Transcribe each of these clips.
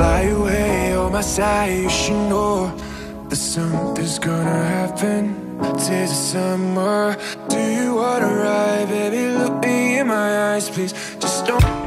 Fly away, oh my side, you should know that something's gonna happen Tis the summer. Do you wanna ride, baby, look me in my eyes, please. Just don't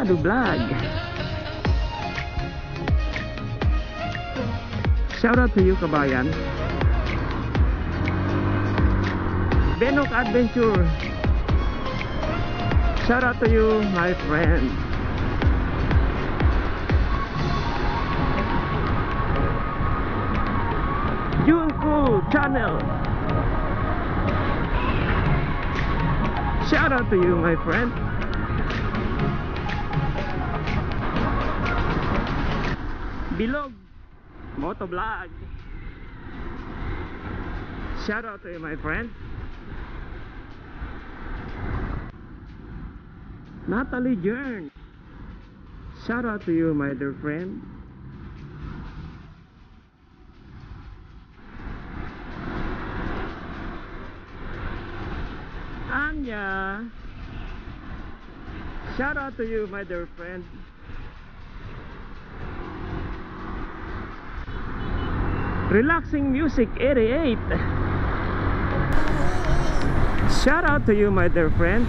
Aduh, blag. Shout out to you, kabayan. Benok Adventure. Shout out to you, my friend. Beautiful channel. Shout out to you, my friend. Bilog Motovlog. Shout out to you, my friend. Natalie Jern. Shout out to you, my dear friend. Anya. Shout out to you, my dear friend. Relaxing Music 88. Shout out to you, my dear friend.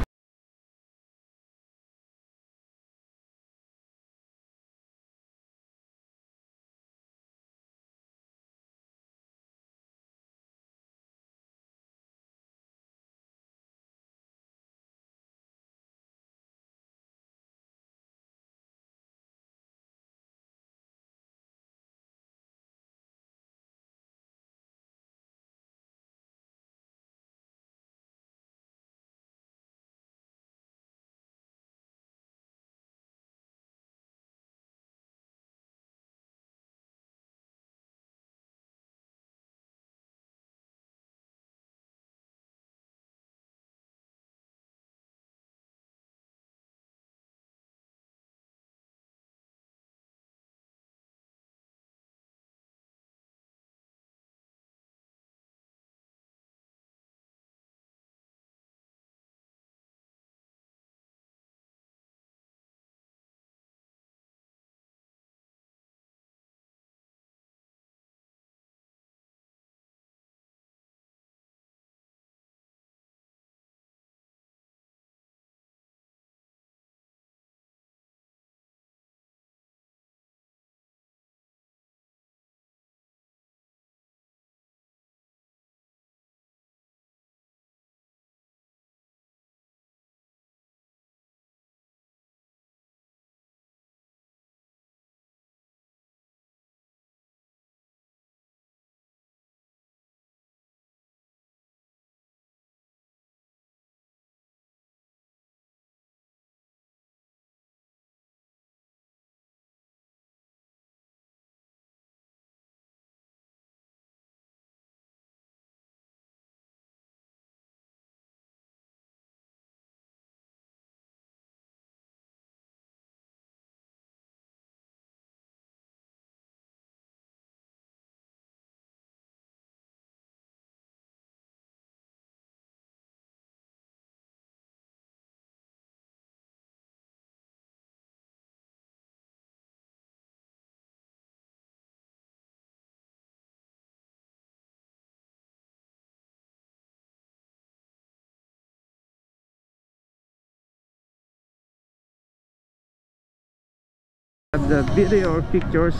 The video or pictures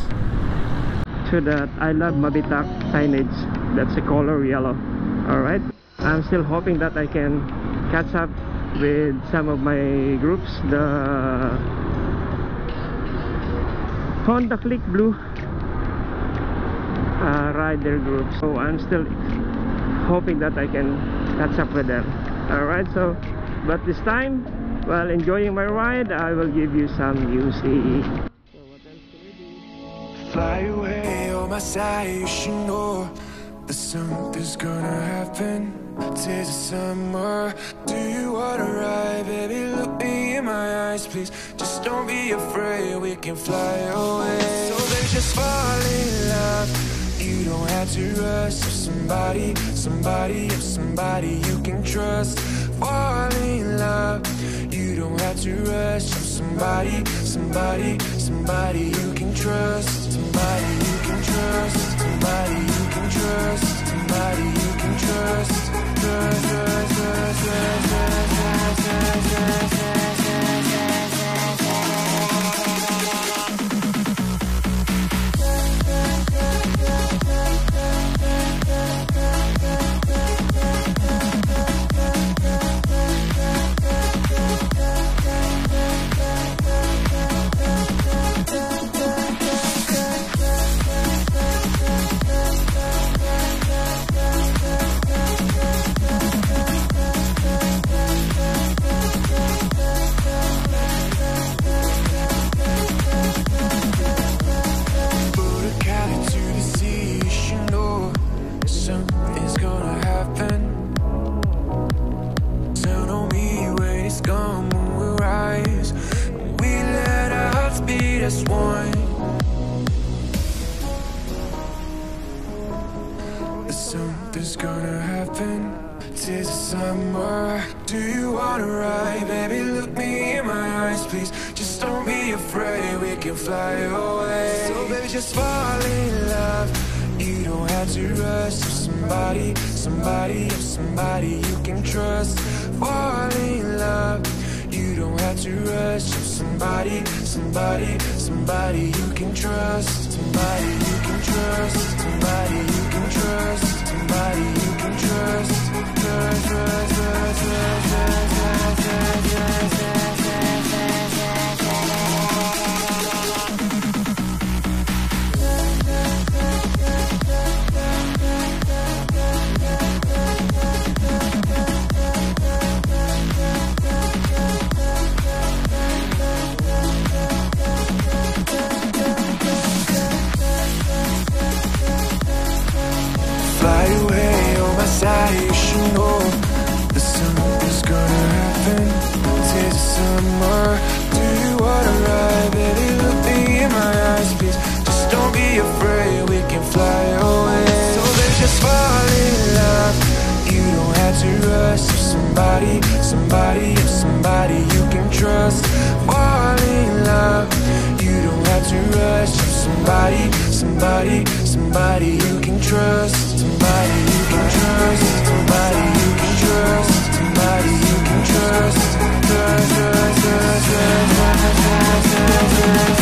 to that I love Mabitac signage. That's the color yellow. Alright. I'm still hoping that I can catch up with some of my groups. The Honda Click Blue uh, rider group. So I'm still hoping that I can catch up with them. Alright so but this time while enjoying my ride I will give you some music Fly away oh my side, you should know that something's gonna happen. Tis the summer. Do you wanna ride, baby? Look me in my eyes, please. Just don't be afraid, we can fly away. So they just fall in love. You don't have to rush. If somebody, somebody, if somebody you can trust. Fall in love. You don't have to rush. If somebody, somebody, somebody you can trust. Somebody you can trust. Somebody you can trust. Somebody you can. Trust, trust, trust, somebody you can trust. Fall in love. You don't have to rush somebody, somebody, somebody you can trust. Somebody you can trust. Know that something's gonna happen. Tis summer. Do you wanna ride, baby? Look me in my eyes, please. Just don't be afraid, we can fly away. So baby, just fall in love. You don't have to rush to somebody, somebody, somebody you can trust. Fall in love. You don't have to rush to somebody, somebody, somebody you can trust. Trust. Trust, trust, trust, trust, trust, trust, trust, trust, trust, trust,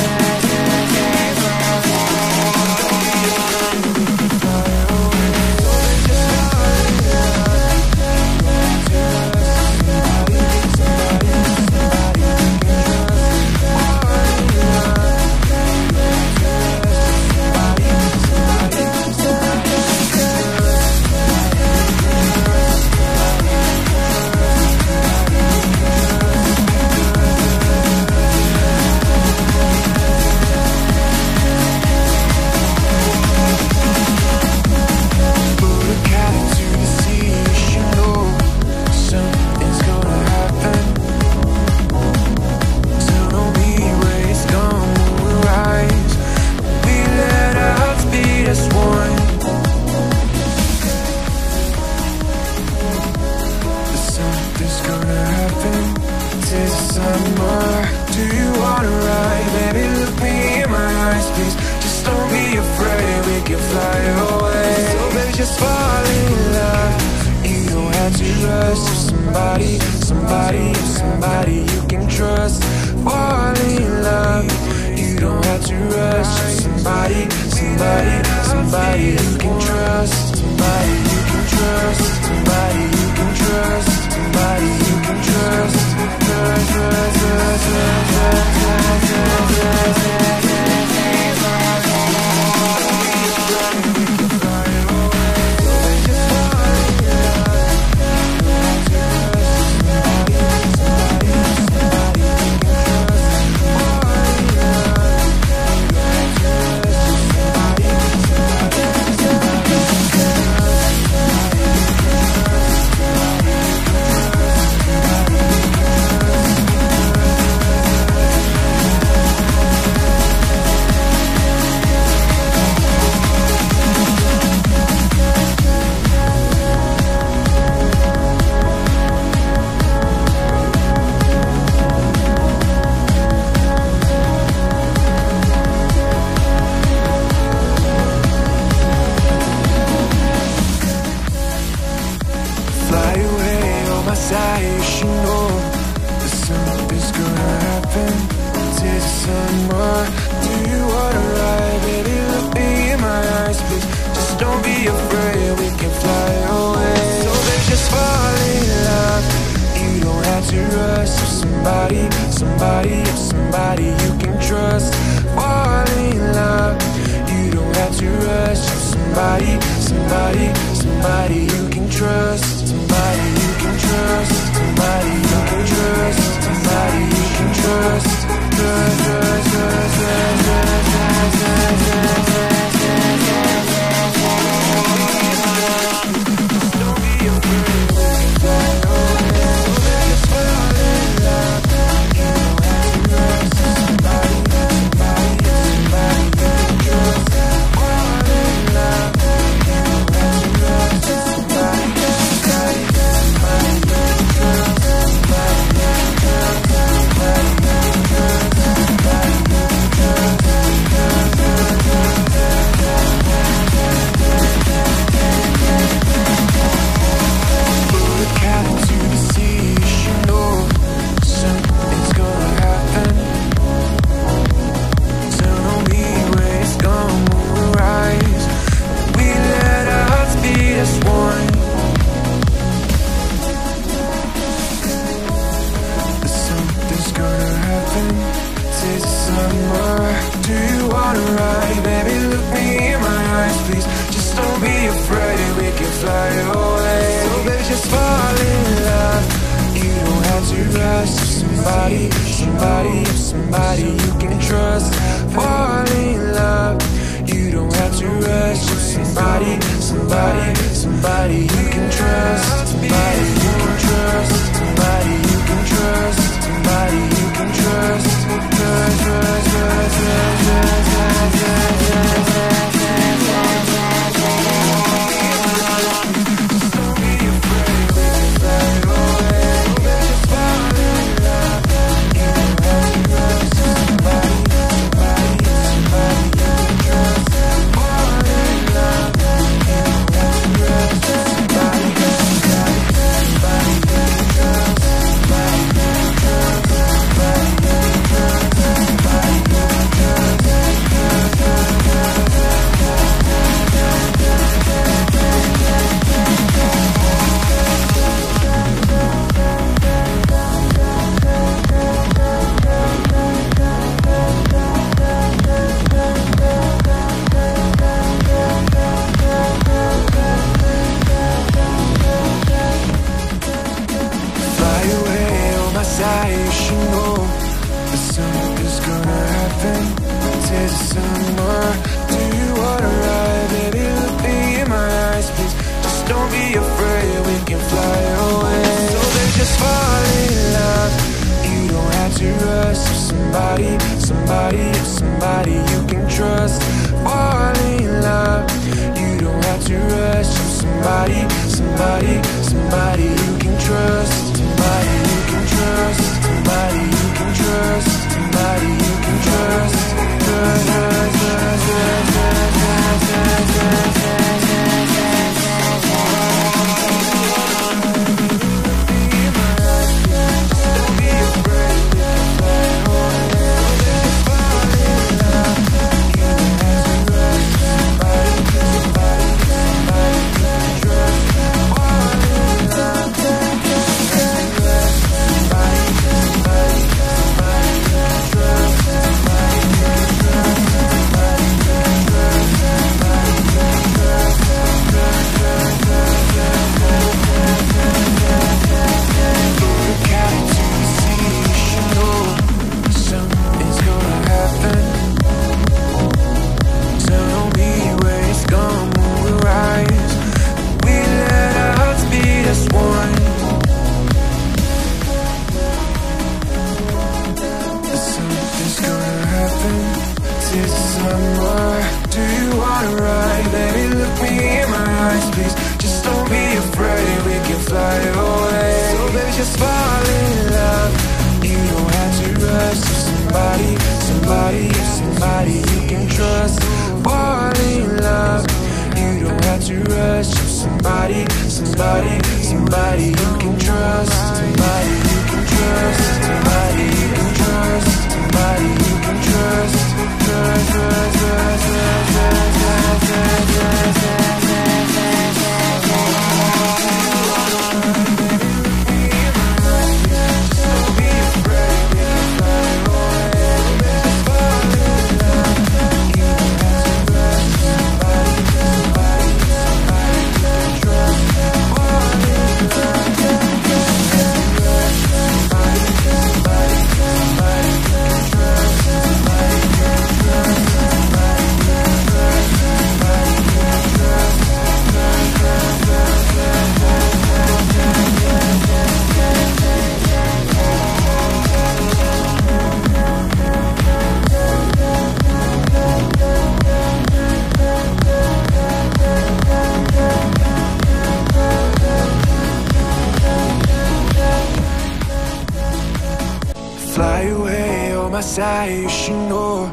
desire, you should know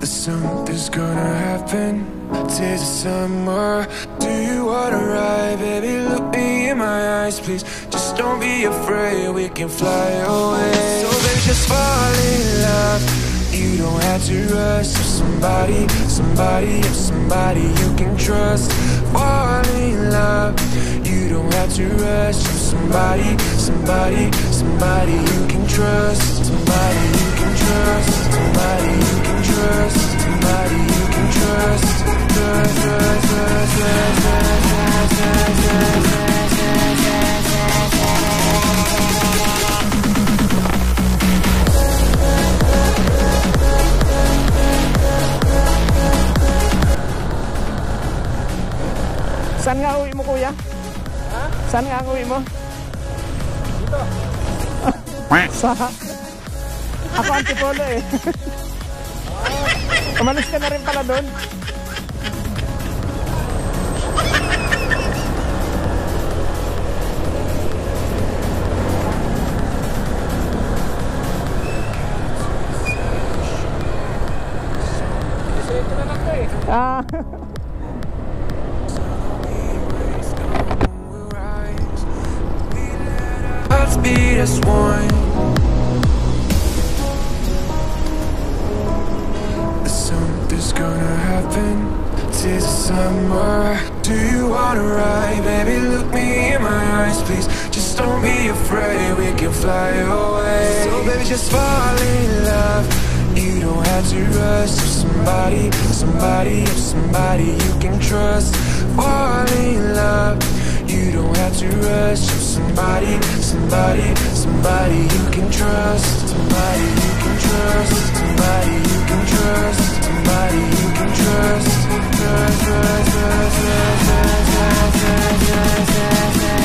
That something's gonna happen Tis summer. Do you wanna ride, baby? Look me in my eyes, please. Just don't be afraid, we can fly away. So baby, just fall in love. You don't have to rush. So Somebody, somebody, somebody you can trust. Fall in love. You don't have to rush. So Somebody, somebody, somebody you can trust. Somebody you can trust, you can trust, somebody you can trust, trust, trust, trust, trust, trust, trust, trust, trust. Nga uwi mo kuya? Ha? Saan nga uwi mo? Dito. Sa? Ako antipolo eh. Umalis ka na rin pala doon. Ah, Hearts beat as one. Gonna happen. Tis summer. Do you wanna ride, baby? Look me in my eyes, please. Just don't be afraid. We can fly away. So, baby, just fall in love. You don't have to rush. If somebody, somebody, if somebody you can trust. Fall in love. You don't have to rush. If somebody, somebody, somebody you can trust. Somebody you can trust. Somebody you can trust. You can trust, trust, trust, trust, trust, trust, trust, trust, trust,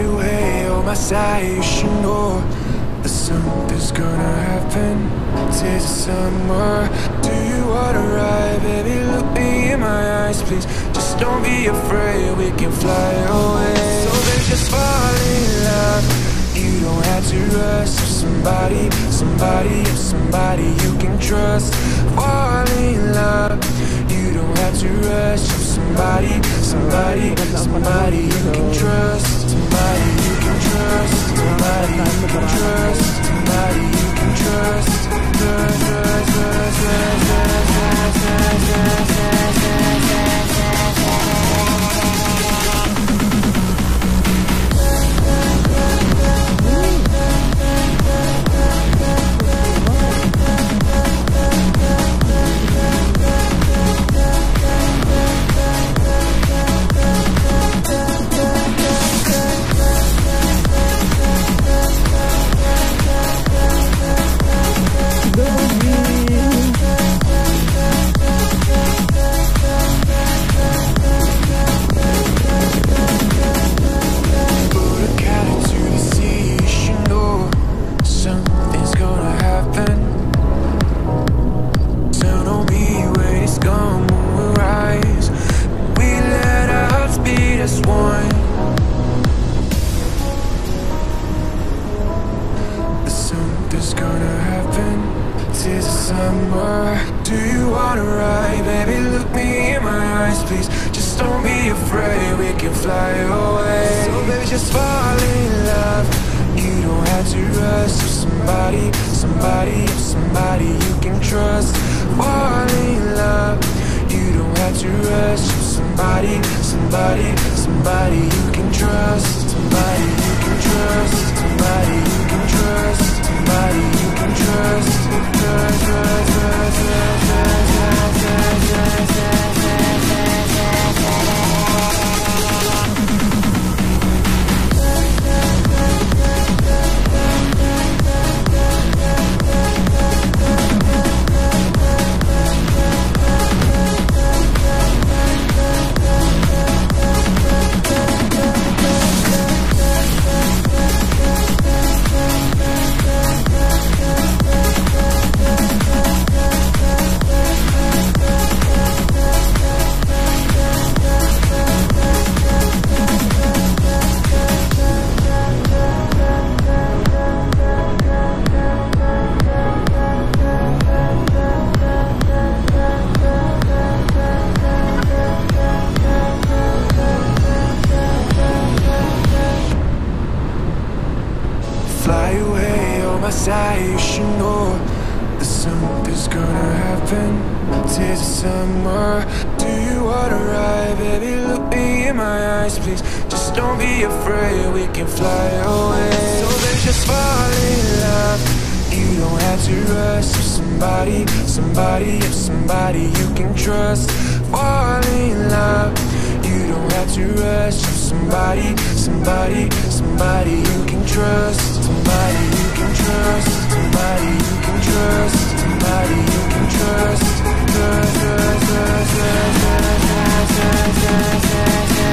Away on my side, you should know that something's gonna happen. Tis summer. Do you wanna ride, baby? Look me in my eyes, please. Just don't be afraid, we can fly away. So baby, just fall in love. You don't have to rush. Somebody, somebody, somebody you can trust. Fall in love. You don't have to rush. Somebody, somebody, somebody you can trust. Somebody you can trust. Somebody you can. Trust, trust, trust, trust, trust, trust, trust, trust. Something's gonna happen. Tis the summer. Do you wanna ride, baby? Look me in my eyes, please. Just don't be afraid, we can fly away. So baby, just fall in love. You don't have to rush. If somebody, somebody, somebody you can trust. Fall in love. You don't have to rush. If somebody, somebody, somebody you can trust. Somebody you can trust. Somebody you can Somebody you can trust, trust, trust, trust, trust, trust, trust, trust, trust, Tis summer. Do you wanna ride, baby? Look me in my eyes, please. Just don't be afraid. We can fly away. So let's just fall in love. You don't have to rush to somebody, somebody, if somebody you can trust. Fall in love. You don't have to rush to somebody, somebody, somebody you can trust. Somebody you can trust. Somebody you can trust. Somebody you can trust. Trust, trust, trust, trust, trust, trust, trust, trust,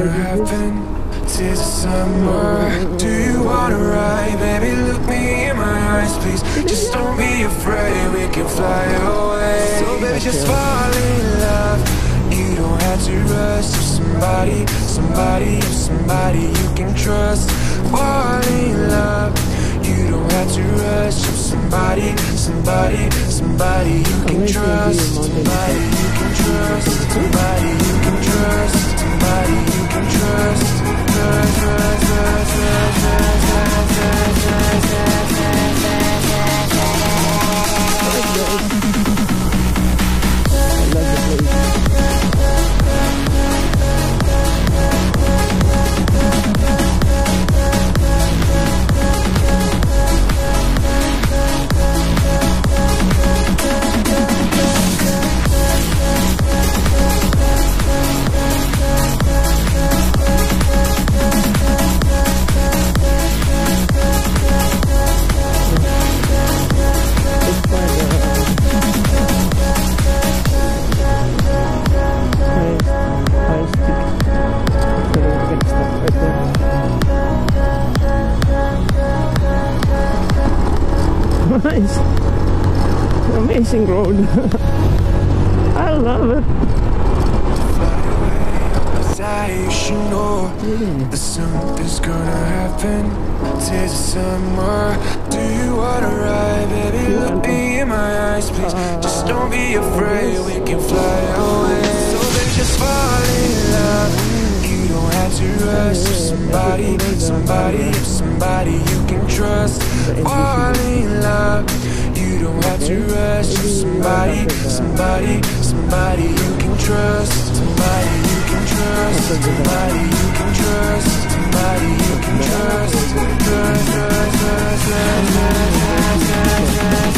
Something's gonna happen. Tis the summer. Do you wanna ride, baby? Look me in my eyes, please. Just don't be afraid. We can fly away. So baby, just fall in love. You don't have to rush to somebody, somebody, somebody you can trust. Fall in love. You don't have to rush to somebody, somebody, somebody you can trust. Somebody you can trust. Somebody you can trust. I love trust, lady. Amazing road. I love it. Side, you should know that something's gonna happen. Tis summer. Do you wanna ride, baby? Look me in my eyes, please. Uh, Just don't be afraid. We can fly somebody, somebody, you can trust. Somebody you can trust. Somebody you can trust. Somebody you can trust. Trust, trust, trust, trust, trust, trust, trust, trust, trust,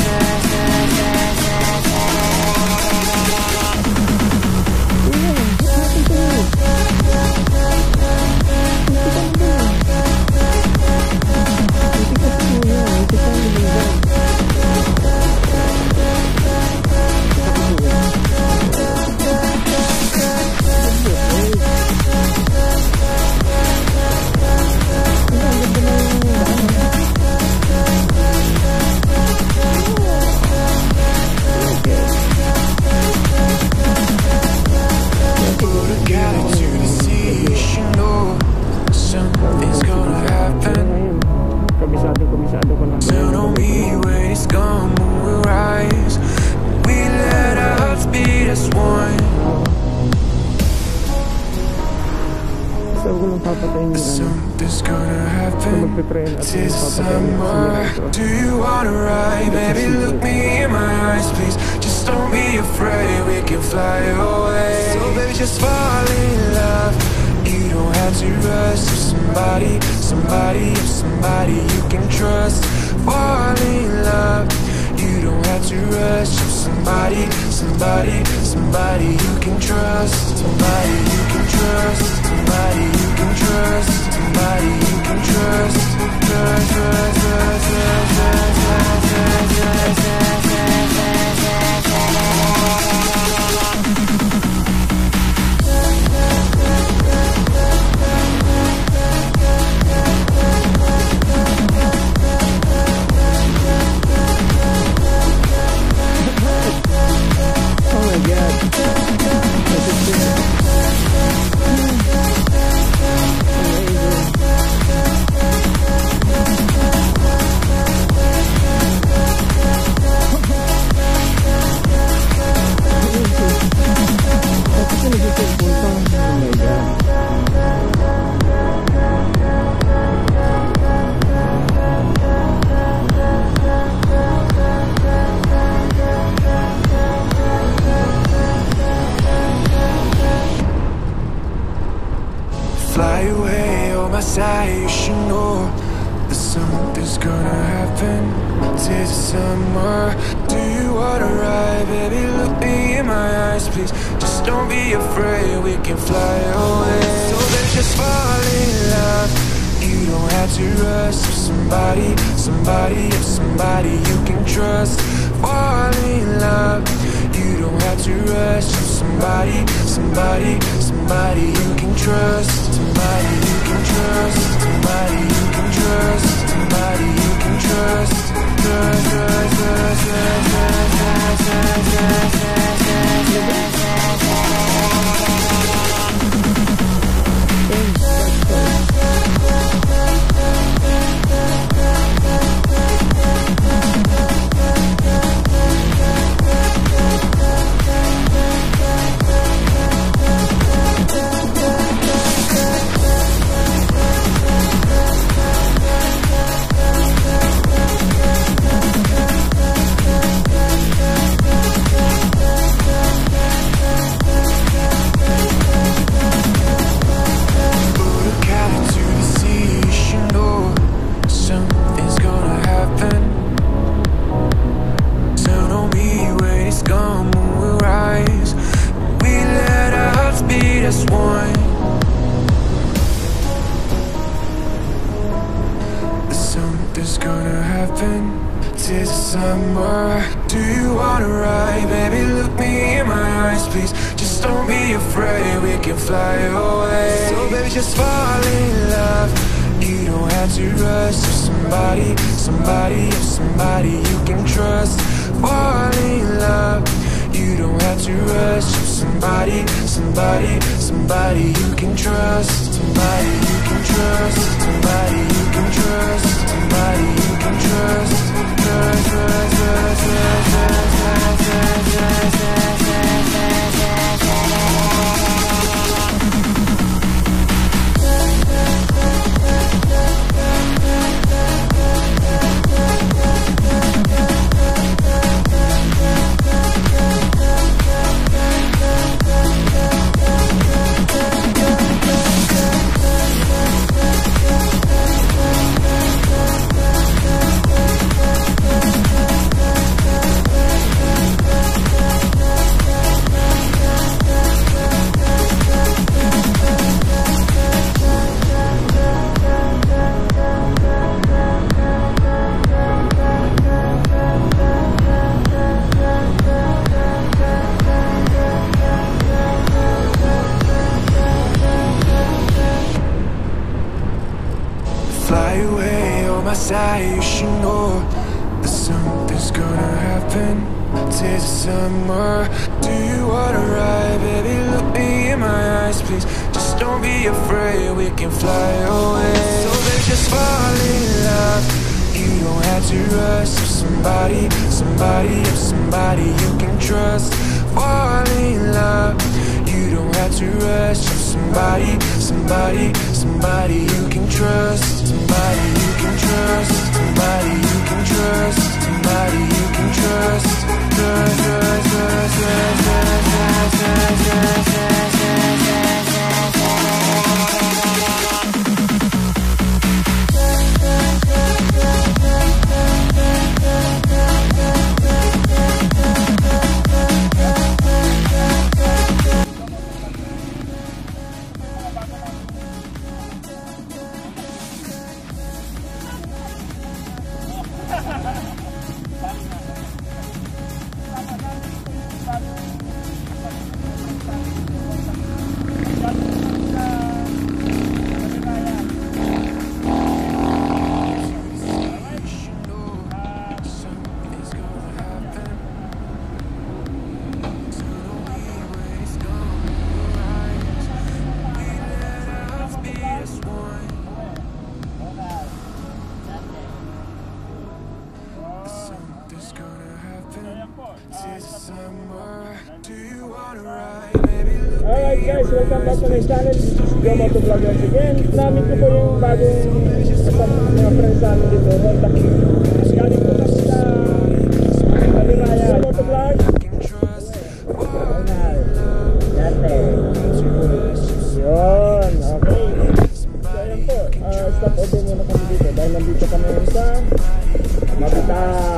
lang papatayin yung ano. Something's gonna happen. Magpitrain at Tis the papatayin summer. Do you wanna ride, baby? Look me in my eyes, please. Just don't be afraid. We can fly away. So baby, just fall in love. You don't have to rush to somebody, somebody, somebody you can trust. Fall in love. You don't have to rush. Just somebody, somebody, somebody you can trust. Somebody you can trust. Somebody you can trust. Somebody you can trust. Trust, trust, trust, trust, trust, trust, trust, trust, trust, trust, on you should know that something's gonna happen. The summer. Do you wanna ride, baby? Look me in my eyes, please. Just don't be afraid, we can fly away. So then just fall in love. You don't have to rush. If somebody, somebody, if somebody you can trust. Fall in love. Don't have to rush. If somebody, somebody, somebody you can trust. Somebody you can trust. Somebody you can trust. Somebody you can trust. Trust, trust, trust, trust, trust, trust, trust, trust, trust, trust, trust, trust. Summer. Do you wanna ride, baby? Look me in my eyes, please. Just don't be afraid, we can fly away. So, baby, just fall in love. You don't have to rush. Somebody, somebody, if somebody you can trust. Fall in love. You don't have to rush. Somebody, somebody, somebody you can trust. Somebody you can trust. Somebody you can trust. Somebody you can trust z, z, z, z. somebody, you can trust. Somebody you can trust. Somebody you can trust. Somebody you can. Trust, trust, trust, trust, trust, Mabitac.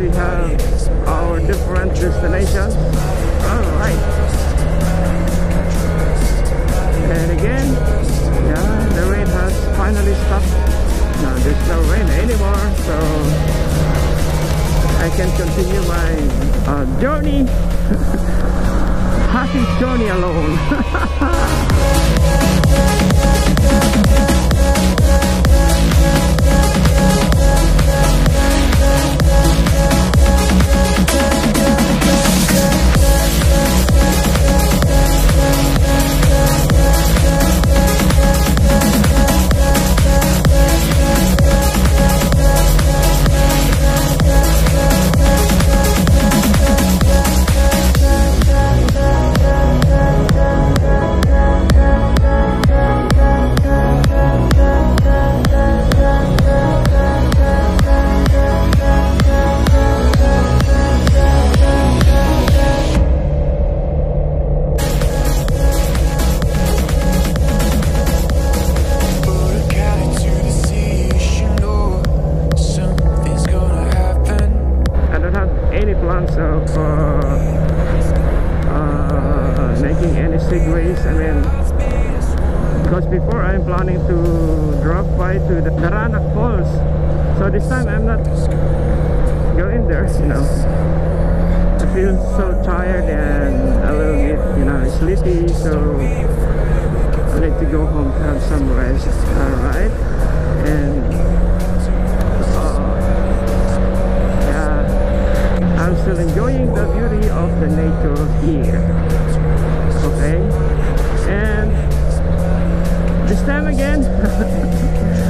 We have our different destinations. Alright. And again, yeah, the rain has finally stopped. Now there's no rain anymore, so I can continue my uh, journey, happy journey alone. to the Daranak Falls. So this time I'm not going there, you know. I feel so tired and a little bit, you know, sleepy, so I need to go home have some rest. Alright? And uh, yeah, I'm still enjoying the beauty of the nature here. Okay? And this time again,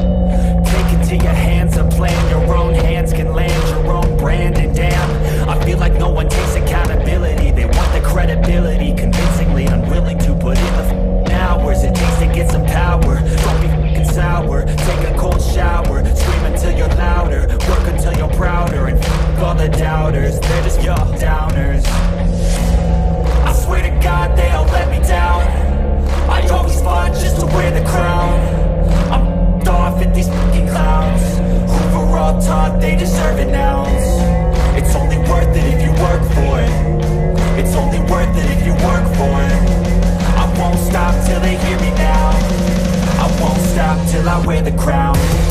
the doubters. They're just your downers. I swear to God they all let me down. I always fought just to wear the crown. I'm off at these fucking clowns. Who were all taught they deserve it now. It's only worth it if you work for it. It's only worth it if you work for it. I won't stop till they hear me now. I won't stop till I wear the crown.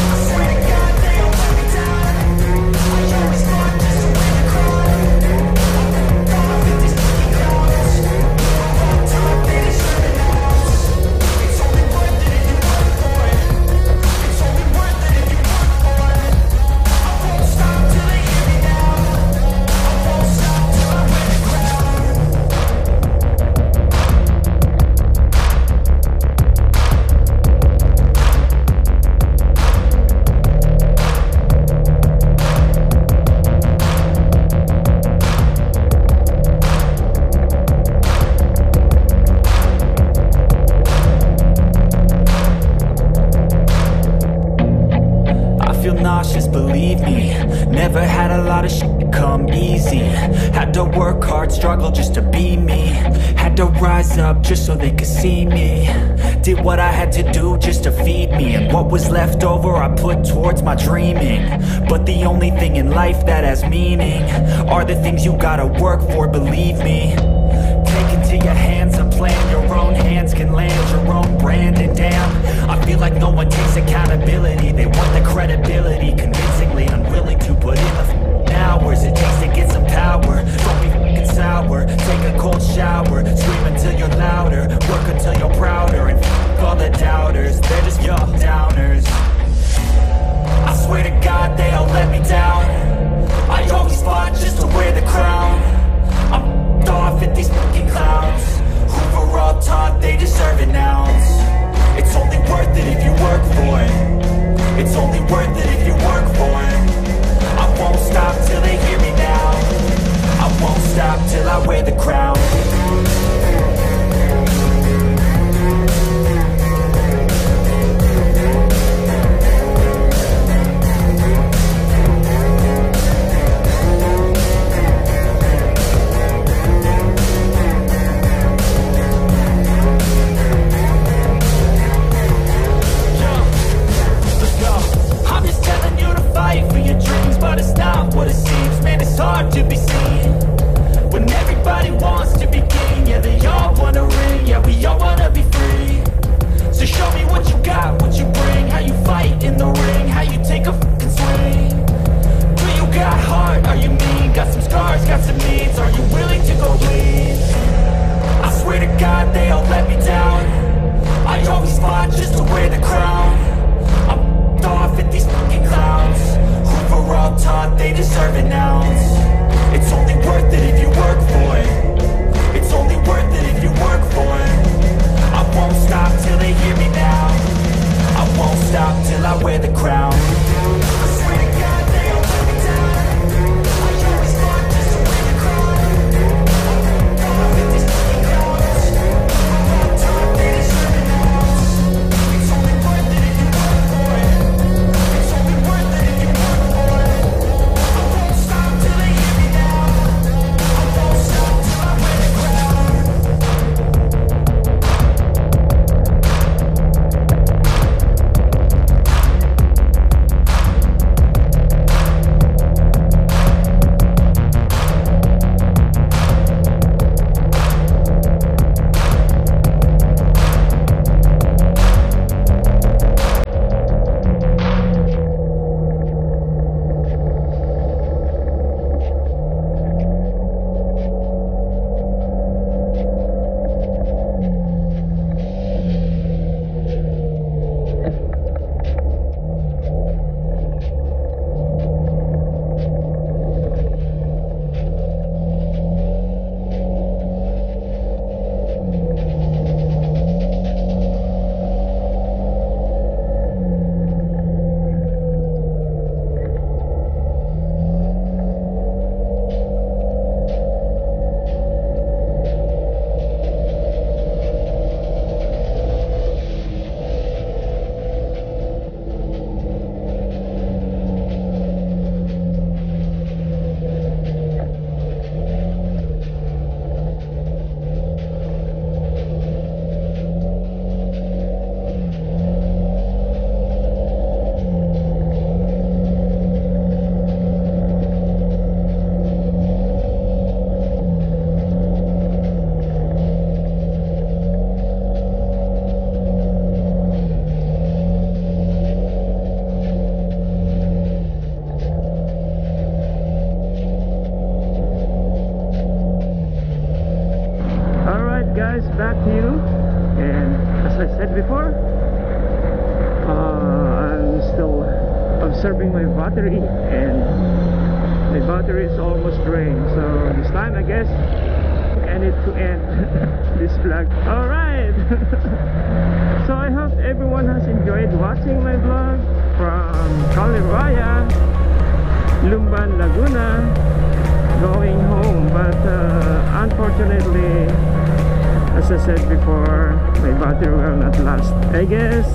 Said before my battery will not last. I guess.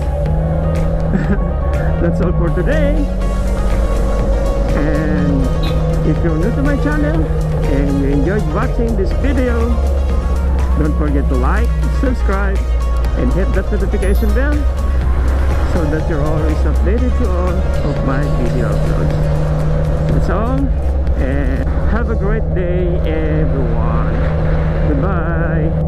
That's all for today. And if you're new to my channel and you enjoyed watching this video don't forget to like subscribe and hit that notification bell so that you're always updated to all of my video uploads. That's all and have a great day everyone. Goodbye